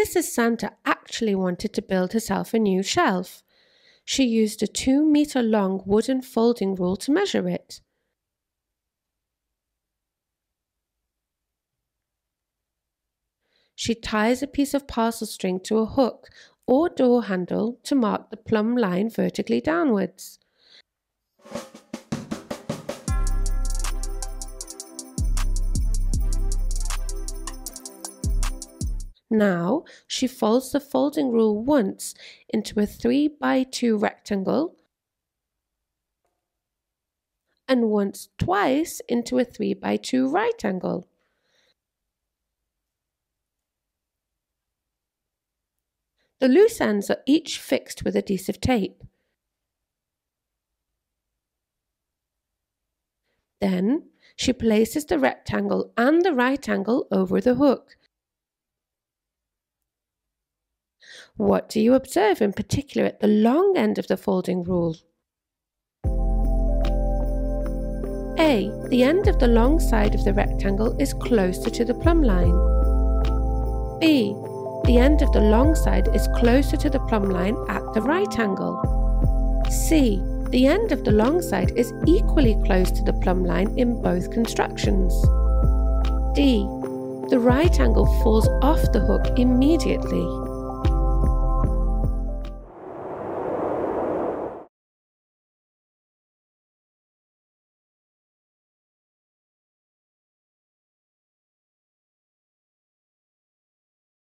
Mrs. Santa actually wanted to build herself a new shelf. She used a two meter long wooden folding rule to measure it. She ties a piece of parcel string to a hook or door handle to mark the plumb line vertically downwards. Now she folds the folding rule once into a 3 by 2 rectangle and once twice into a 3 by 2 right angle. The loose ends are each fixed with adhesive tape. Then she places the rectangle and the right angle over the hook. What do you observe in particular at the long end of the folding rule? A. The end of the long side of the rectangle is closer to the plumb line. B. The end of the long side is closer to the plumb line at the right angle. C. The end of the long side is equally close to the plumb line in both constructions. D. The right angle falls off the hook immediately.